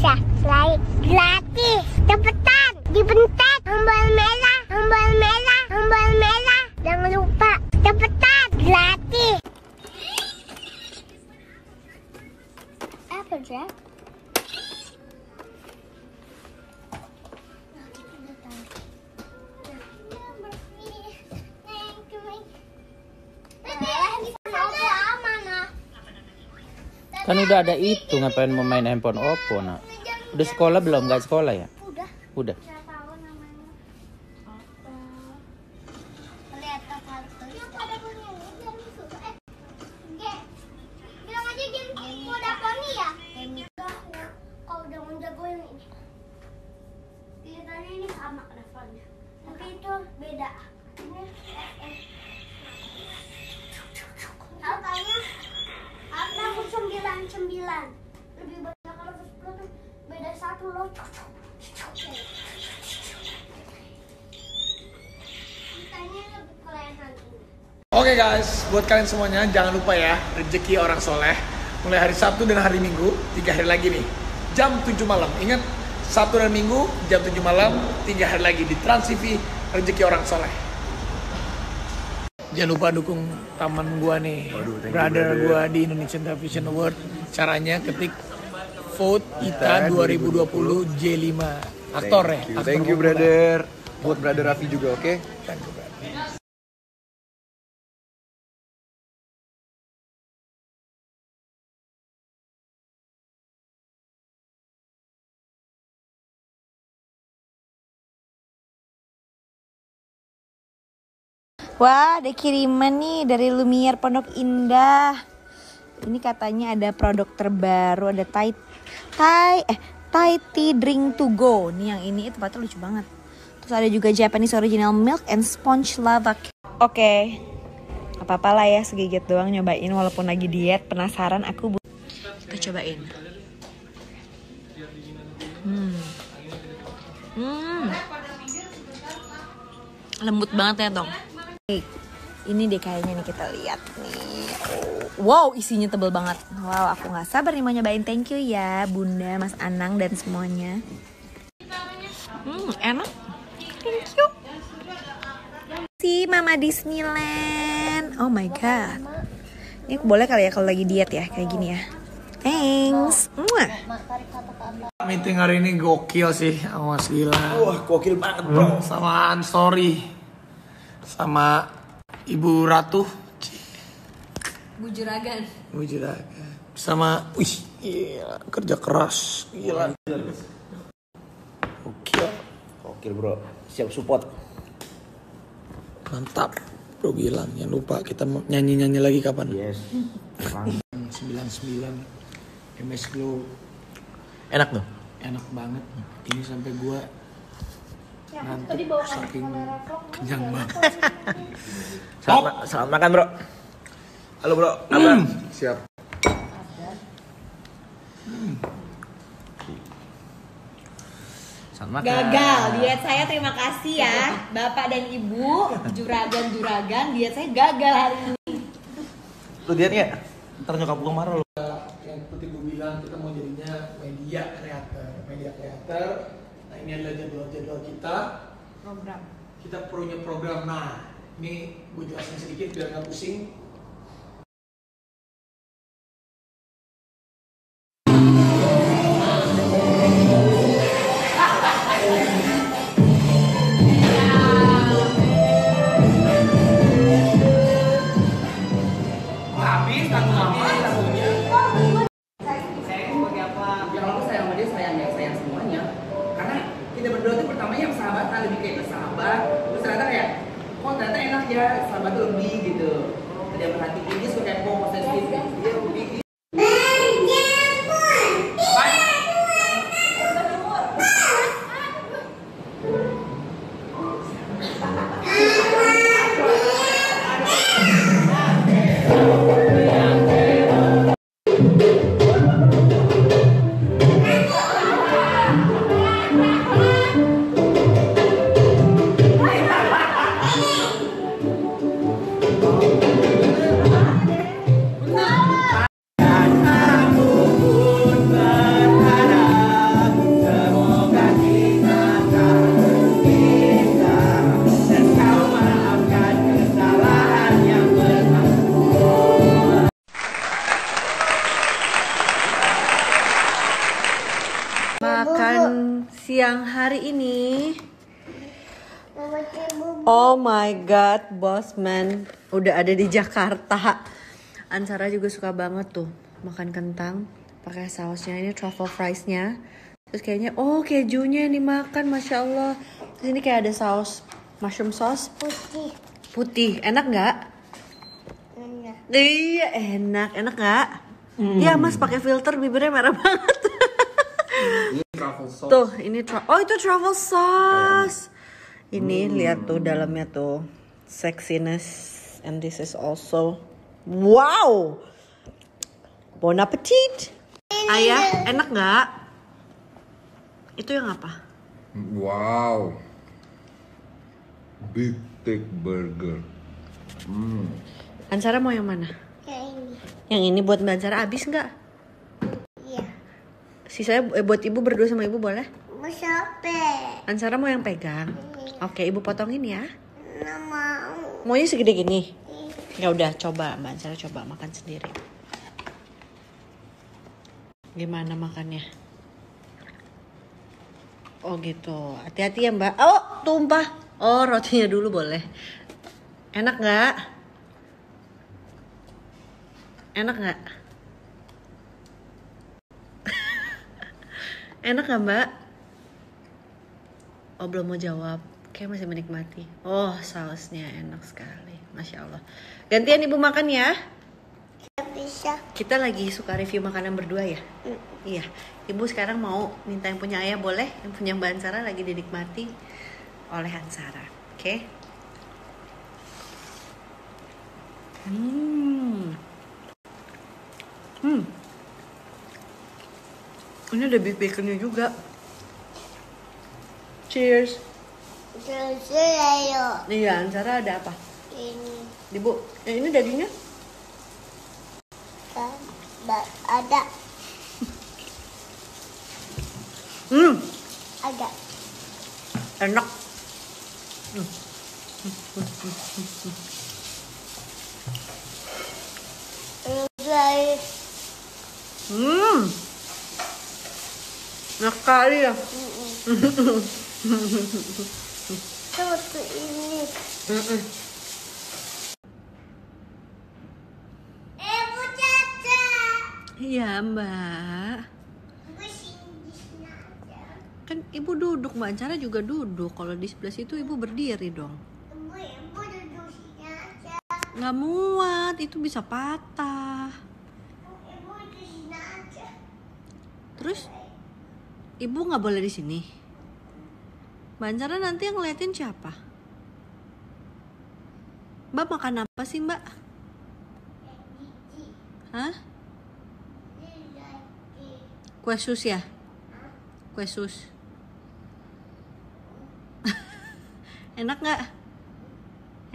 subscribe gratis. Cepetan, dibentak. Tombol merah, tombol merah, tombol merah. Jangan lupa, cepetan, gratis. Apa, Kan udah ada itu, ngapain mau main handphone Oppo, nak? Udah sekolah belum? Gak sekolah ya? Udah. Udah. Saya tahu namanya. Apa? Lihat kartu. Yang pada punya ini biar suka. Eh, Ge. Bilang aja game Vodafone ya. Game itu kau udah menjagoin ini. Kelihatannya ini sama levelnya. Tapi itu beda. Ini eh, Katanya apa aku sembilan sembilan lebih banyak kalau ke sepuluh tuh beda satu loh. Katanya lebih kelihatan ini. Oke guys, buat kalian semuanya jangan lupa ya rezeki orang soleh. Mulai hari Sabtu dan hari Minggu tiga hari lagi nih. Jam 7 malam. Ingat Sabtu dan Minggu jam 7 malam tiga hari lagi di Trans TV rezeki orang soleh. Jangan lupa dukung taman gua nih brother, gua di Indonesian Television Award. Caranya ketik vote ITA 2020 J5 aktor ya Thank you populer. brother. Buat brother Raffi juga oke. Thank Wah, ada kiriman nih dari Lumiere Pondok Indah. Ini katanya ada produk terbaru, ada Thai Thai eh Thai Tea Drink to Go. Nih yang ini tempatnya lucu banget. Terus ada juga Japanese Original Milk and Sponge Lava. Oke. Apa-apa lah ya segigit doang nyobain walaupun lagi diet. Penasaran aku bu- kita cobain. Hmm. Hmm. Lembut banget ya, Tong. Nih, Ini deh kayaknya nih kita lihat nih. Wow, isinya tebel banget. Wow, aku nggak sabar nih mau nyobain. Thank you ya, Bunda, Mas Anang dan semuanya. Hmm, enak. Thank you. Si Mama Disneyland. Oh my god. Ini boleh kali ya kalau lagi diet ya kayak gini ya. Thanks. Mwah. Meeting hari ini gokil sih, awas gila. Wah gokil banget bro. Sama Story, sama Ibu Ratu, Bujuragan. Ibu Juraga, sama, wih, gila, kerja keras, gila. Gokil, Gokil bro. Siap support. mantap. Bro bilang, jangan lupa kita mau nyanyi-nyanyi lagi kapan? Yes. 99 MS Glow, Enak tuh. enak banget. Ini sampai gua ngantuk saking kenyang banget. Selamat, selamat makan bro. Halo bro. Apa? Siap. Selamat makan. Gagal diet saya terima kasih ya Bapak dan Ibu juragan-juragan diet saya gagal hari ini. Lu lihat ya? Ntar nyokap gua marah lu. yang seperti gue bilang kita mau jadinya media creator media creator nah ini adalah jadwal-jadwal kita. Program. kita punya program. Nah ini gue jelasin sedikit biar nggak pusing makan siang hari ini. Oh my god, Bosman udah ada di Jakarta. Ansara juga suka banget tuh makan kentang pakai sausnya ini truffle friesnya. Terus kayaknya oh kejunya yang dimakan, masya Allah. Terus ini kayak ada saus mushroom sauce putih. putih, enak nggak? Nanya. Iya enak, enak nggak? Iya mas pakai filter bibirnya merah banget. Tuh ini tru- oh itu truffle sauce. Ini lihat tuh dalamnya tuh sexiness and this is also wow. Bon appetit. Ayah enak nggak? Itu yang apa? Wow. Big Take Burger. Ansara mau yang mana? Kayak ini. Yang ini buat Mbak Ansara habis nggak? Iya. Sisanya eh, buat ibu berdua sama ibu boleh? Mau capek. Ansara mau yang pegang. Oke, ibu potongin ya. Nggak mau. Maunya segede gini. Ya udah, coba Mbak Ansara coba makan sendiri. Gimana makannya? Oh gitu. Hati-hati ya Mbak. Oh tumpah. Oh rotinya dulu boleh. Enak nggak? Enak nggak? Enak nggak Mbak? Oh belum mau jawab. Kayak masih menikmati. Oh sausnya enak sekali. Masya Allah. Gantian ibu makan ya. Bisa. Kita lagi suka review makanan berdua ya? Iya. Ibu sekarang mau minta yang punya ayah boleh? Yang punya Mbak Ansara lagi dinikmati oleh Ansara. Oke? Hmm. Hmm. Ini ada beef baconnya juga. Cheers. Terus ayo. Iya, Ansara ada apa? Ini. Ibu, eh, ini dagingnya? Ada. Hmm, Ada. enak. Ayo. Hmm. Enak sekali ya. Seperti ini. Eh, Bu Caca. Iya mbak. Kan ibu duduk mbak Ancara juga duduk. Kalau di sebelah situ ibu berdiri dong. Bu, ibu duduk sini aja. Nggak muat, itu bisa patah. Bu, ibu di sini aja. Terus ibu nggak boleh di sini. Mbak Ancara nanti yang ngeliatin siapa? Mbak makan apa sih mbak? Hah? Kue sus ya? Kue sus. Enak nggak?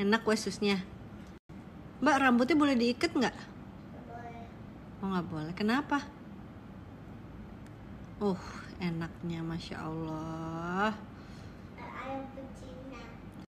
Enak kue susnya. Mbak rambutnya boleh diikat nggak? Oh nggak boleh. Kenapa? Oh enaknya masya Allah.